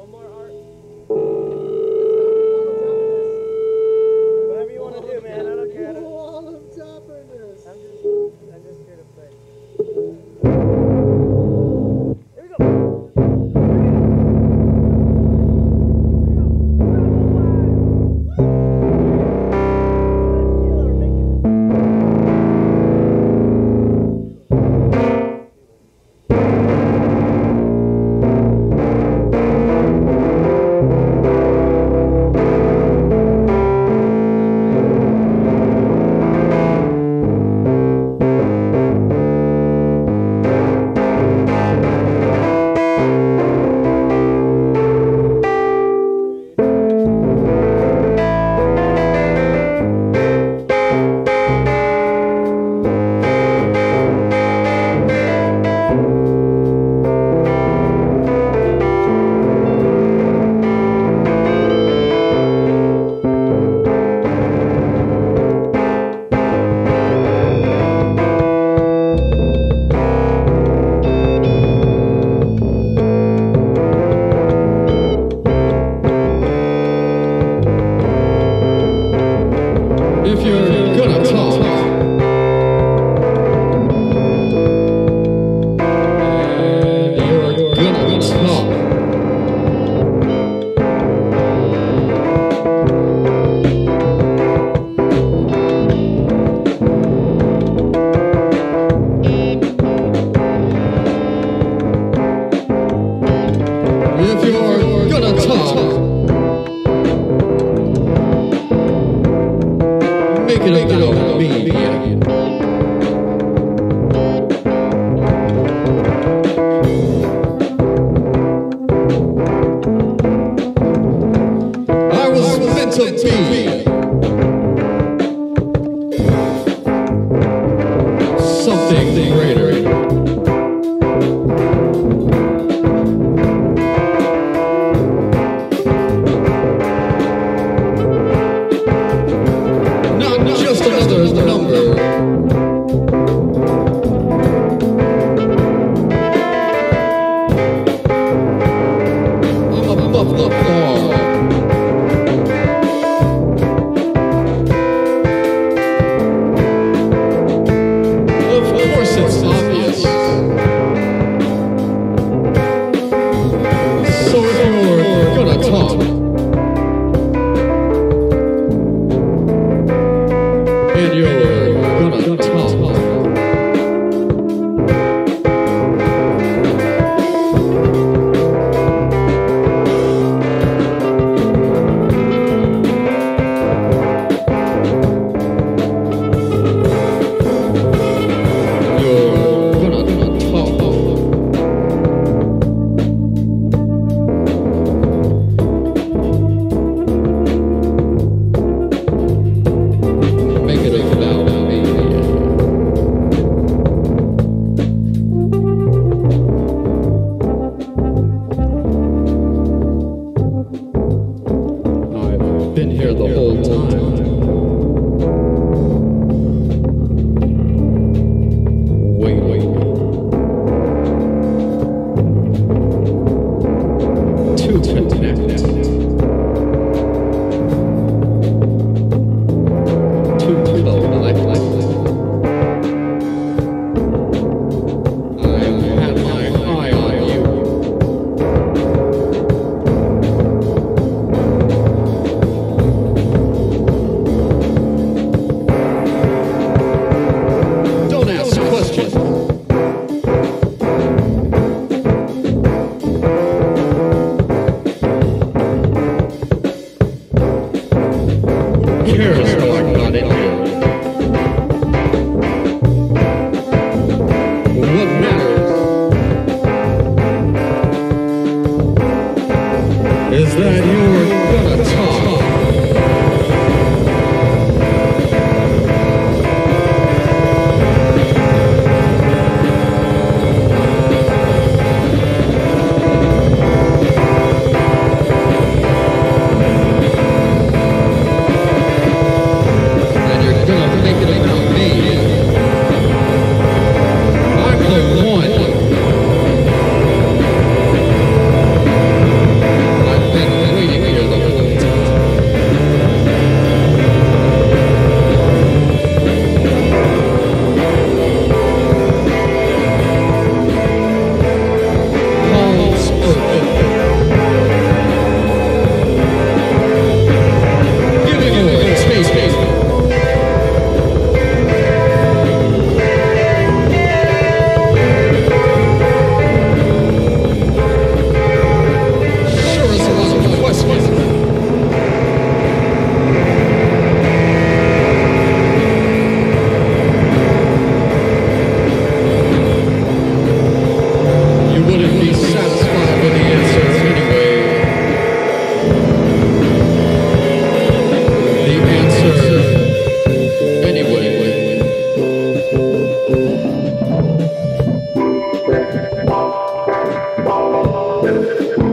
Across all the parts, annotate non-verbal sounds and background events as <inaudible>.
One more art. It about me.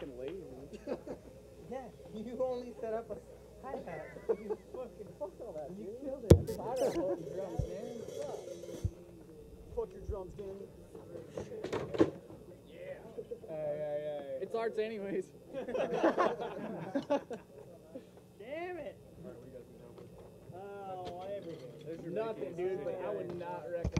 fucking lazy. <laughs> yeah. You only set up a hi hat. You fucking fuck all that. You killed it. I'm tired of holding drums, man. Fuck your drums, man. Yeah. Hey, hey, hey. It's arts anyways. <laughs> <laughs> Damn it. Oh, everything. There's Nothing, dude, but I would not recommend fucking